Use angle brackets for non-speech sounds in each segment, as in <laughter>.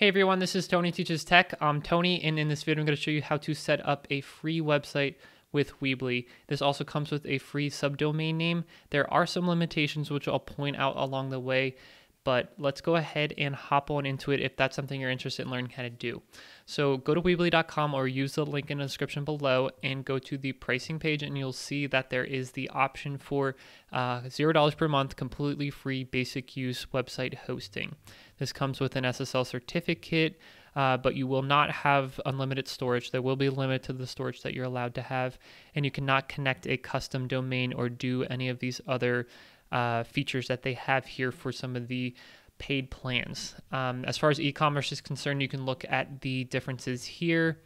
Hey everyone, this is Tony Teaches Tech. I'm Tony, and in this video, I'm going to show you how to set up a free website with Weebly. This also comes with a free subdomain name. There are some limitations which I'll point out along the way, but let's go ahead and hop on into it if that's something you're interested in learning how to do. So go to Weebly.com or use the link in the description below and go to the pricing page, and you'll see that there is the option for uh, $0 per month, completely free basic use website hosting. This comes with an SSL certificate, uh, but you will not have unlimited storage. There will be a limit to the storage that you're allowed to have, and you cannot connect a custom domain or do any of these other uh, features that they have here for some of the paid plans. Um, as far as e commerce is concerned, you can look at the differences here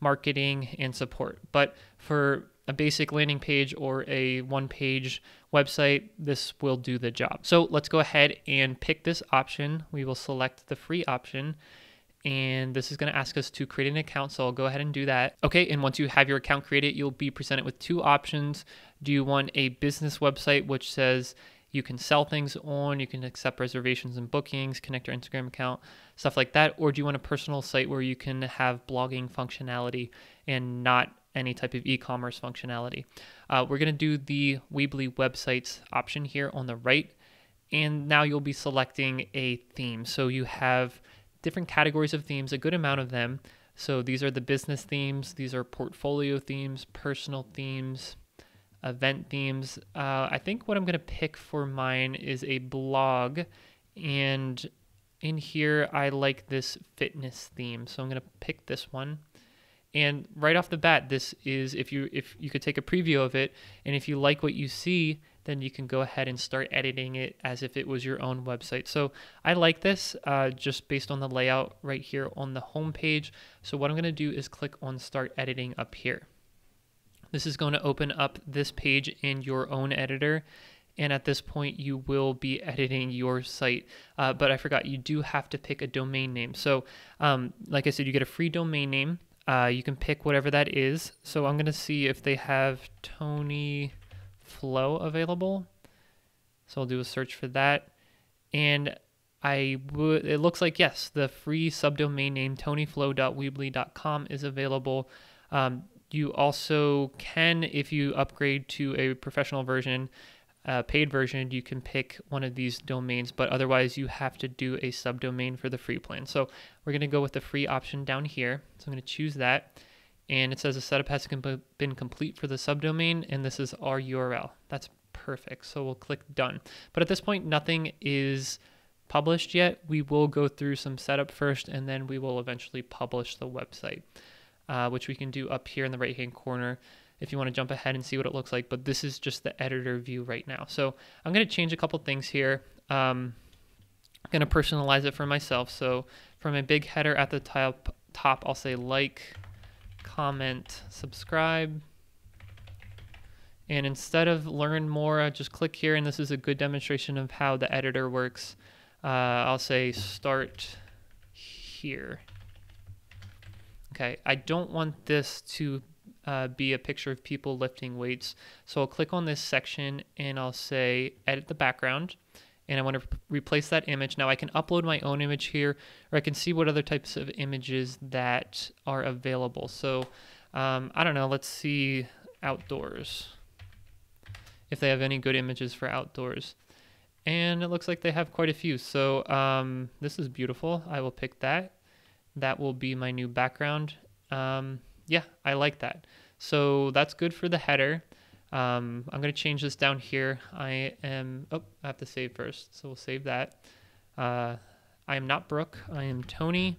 marketing and support. But for a basic landing page or a one page website, this will do the job. So let's go ahead and pick this option. We will select the free option and this is going to ask us to create an account. So I'll go ahead and do that. Okay, and once you have your account created, you'll be presented with two options. Do you want a business website which says you can sell things on, you can accept reservations and bookings, connect your Instagram account, stuff like that? Or do you want a personal site where you can have blogging functionality and not any type of e-commerce functionality. Uh, we're going to do the Weebly websites option here on the right. And now you'll be selecting a theme. So you have different categories of themes, a good amount of them. So these are the business themes, these are portfolio themes, personal themes, event themes. Uh, I think what I'm going to pick for mine is a blog. And in here, I like this fitness theme. So I'm going to pick this one. And right off the bat, this is if you if you could take a preview of it, and if you like what you see, then you can go ahead and start editing it as if it was your own website. So I like this uh, just based on the layout right here on the home page. So what I'm going to do is click on Start Editing up here. This is going to open up this page in your own editor. And at this point, you will be editing your site. Uh, but I forgot, you do have to pick a domain name. So, um, like I said, you get a free domain name. Uh, you can pick whatever that is. So I'm going to see if they have Tony Flow available. So I'll do a search for that. And I would, it looks like yes, the free subdomain name tonyflow.weebly.com is available. Um, you also can, if you upgrade to a professional version, uh, paid version, you can pick one of these domains, but otherwise you have to do a subdomain for the free plan. So we're going to go with the free option down here. So I'm going to choose that. And it says the setup has been complete for the subdomain, and this is our URL. That's perfect. So we'll click done. But at this point, nothing is published yet. We will go through some setup first, and then we will eventually publish the website, uh, which we can do up here in the right-hand corner if you want to jump ahead and see what it looks like, but this is just the editor view right now. So I'm going to change a couple things here. Um, I'm going to personalize it for myself. So for my big header at the top, top, I'll say like, comment, subscribe. And instead of learn more, I just click here, and this is a good demonstration of how the editor works. Uh, I'll say start here. Okay, I don't want this to uh, be a picture of people lifting weights. So I'll click on this section and I'll say edit the background and I want to replace that image. Now I can upload my own image here or I can see what other types of images that are available. So um, I don't know, let's see outdoors if they have any good images for outdoors. And it looks like they have quite a few. So um, this is beautiful. I will pick that. That will be my new background. Um, yeah, I like that. So that's good for the header. Um, I'm going to change this down here. I am, oh, I have to save first. So we'll save that. Uh, I am not Brooke. I am Tony.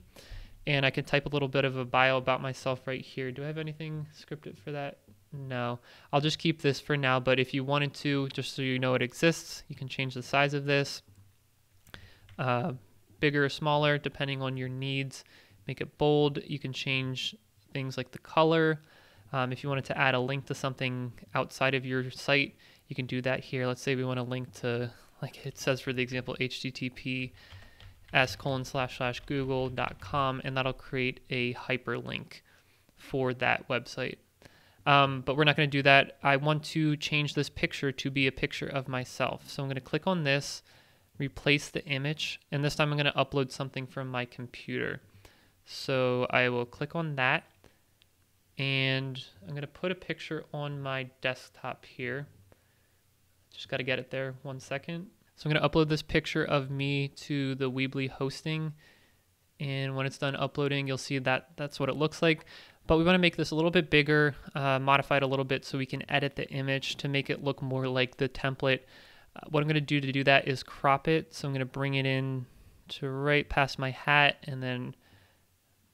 And I can type a little bit of a bio about myself right here. Do I have anything scripted for that? No. I'll just keep this for now. But if you wanted to, just so you know it exists, you can change the size of this. Uh, bigger or smaller, depending on your needs. Make it bold. You can change things like the color. Um, if you wanted to add a link to something outside of your site, you can do that here. Let's say we want to link to, like it says for the example, http s colon slash slash google.com, and that'll create a hyperlink for that website. Um, but we're not going to do that. I want to change this picture to be a picture of myself. So I'm going to click on this, replace the image, and this time I'm going to upload something from my computer. So I will click on that, and I'm going to put a picture on my desktop here. Just got to get it there one second. So I'm going to upload this picture of me to the Weebly hosting. And when it's done uploading, you'll see that that's what it looks like. But we want to make this a little bit bigger, uh, modify it a little bit so we can edit the image to make it look more like the template. Uh, what I'm going to do to do that is crop it. So I'm going to bring it in to right past my hat and then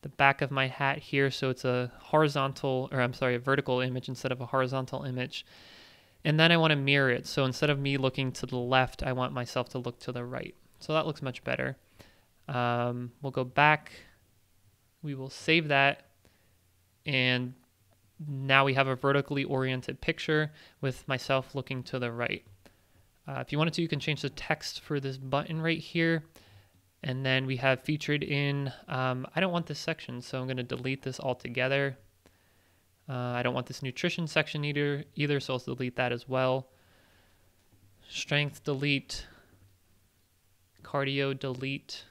the back of my hat here. So it's a horizontal, or I'm sorry, a vertical image instead of a horizontal image. And then I want to mirror it. So instead of me looking to the left, I want myself to look to the right. So that looks much better. Um, we'll go back. We will save that. And now we have a vertically oriented picture with myself looking to the right. Uh, if you wanted to, you can change the text for this button right here. And then we have featured in, um, I don't want this section, so I'm going to delete this altogether. Uh, I don't want this nutrition section either, either, so I'll delete that as well. Strength, delete. Cardio, delete.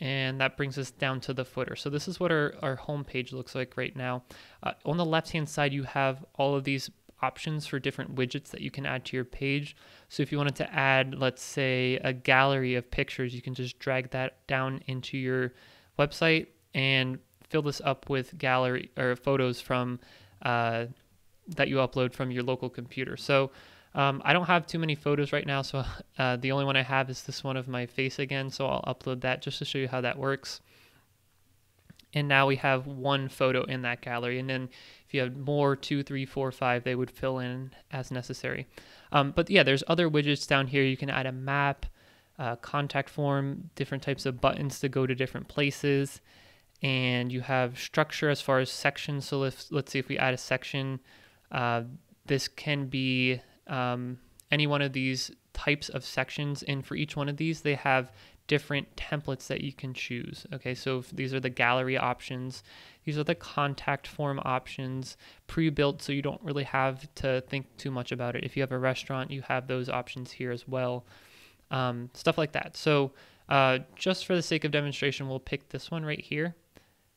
And that brings us down to the footer. So this is what our, our home page looks like right now. Uh, on the left-hand side, you have all of these options for different widgets that you can add to your page. So if you wanted to add, let's say, a gallery of pictures, you can just drag that down into your website and fill this up with gallery or photos from uh, that you upload from your local computer. So um, I don't have too many photos right now, so <laughs> uh, the only one I have is this one of my face again. So I'll upload that just to show you how that works. And now we have one photo in that gallery. And then if you have more, two, three, four, five, they would fill in as necessary. Um, but yeah, there's other widgets down here. You can add a map, uh, contact form, different types of buttons to go to different places and you have structure as far as sections. So let's, let's see if we add a section. Uh, this can be um, any one of these types of sections. And for each one of these, they have different templates that you can choose. Okay, so these are the gallery options. These are the contact form options, pre-built so you don't really have to think too much about it. If you have a restaurant, you have those options here as well. Um, stuff like that. So uh, just for the sake of demonstration, we'll pick this one right here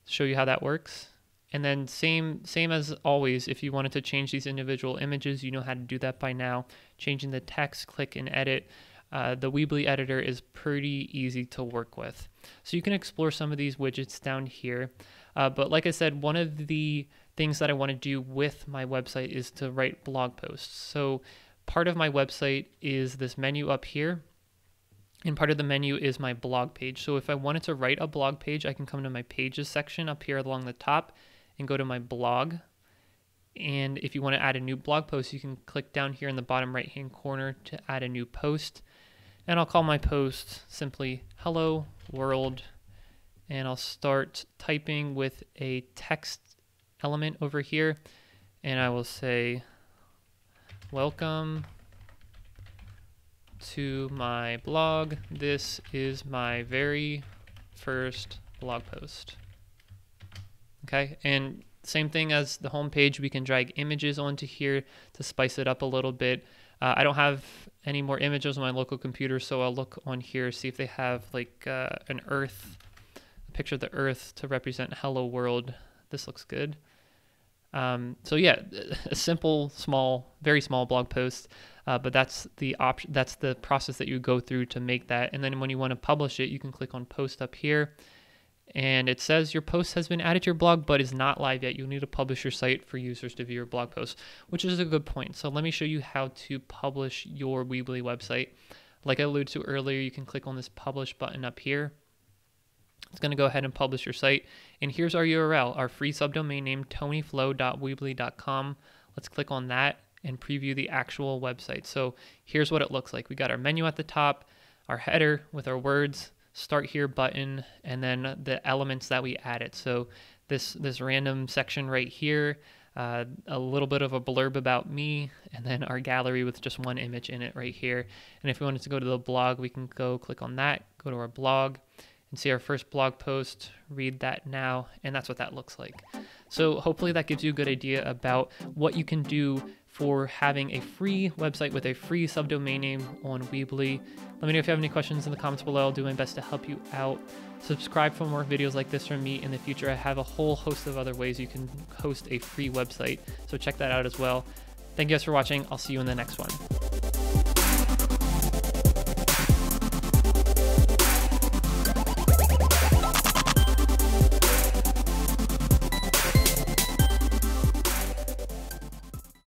show you how that works. And then same same as always, if you wanted to change these individual images, you know how to do that by now. Changing the text, click and edit. Uh, the Weebly editor is pretty easy to work with. So you can explore some of these widgets down here. Uh, but like I said, one of the things that I want to do with my website is to write blog posts. So part of my website is this menu up here and part of the menu is my blog page. So if I wanted to write a blog page, I can come to my pages section up here along the top and go to my blog. And if you want to add a new blog post, you can click down here in the bottom right hand corner to add a new post. And I'll call my post simply hello world. And I'll start typing with a text element over here. And I will say, welcome to my blog. This is my very first blog post. Okay, and same thing as the home page, we can drag images onto here to spice it up a little bit. Uh, I don't have any more images on my local computer, so I'll look on here, see if they have like uh, an earth, a picture of the earth to represent hello world. This looks good. Um, so yeah, <laughs> a simple, small, very small blog post, uh, but that's the option. That's the process that you go through to make that. And then when you want to publish it, you can click on post up here, and it says your post has been added to your blog, but is not live yet. You'll need to publish your site for users to view your blog post, which is a good point. So let me show you how to publish your Weebly website. Like I alluded to earlier, you can click on this publish button up here. It's going to go ahead and publish your site. And here's our URL, our free subdomain name, tonyflow.weebly.com. Let's click on that and preview the actual website. So here's what it looks like. We got our menu at the top, our header with our words, start here button, and then the elements that we added. So this, this random section right here, uh, a little bit of a blurb about me, and then our gallery with just one image in it right here. And if we wanted to go to the blog, we can go click on that, go to our blog, and see our first blog post, read that now, and that's what that looks like. So hopefully that gives you a good idea about what you can do for having a free website with a free subdomain name on Weebly. Let me know if you have any questions in the comments below. I'll do my best to help you out. Subscribe for more videos like this from me in the future. I have a whole host of other ways you can host a free website, so check that out as well. Thank you guys for watching. I'll see you in the next one.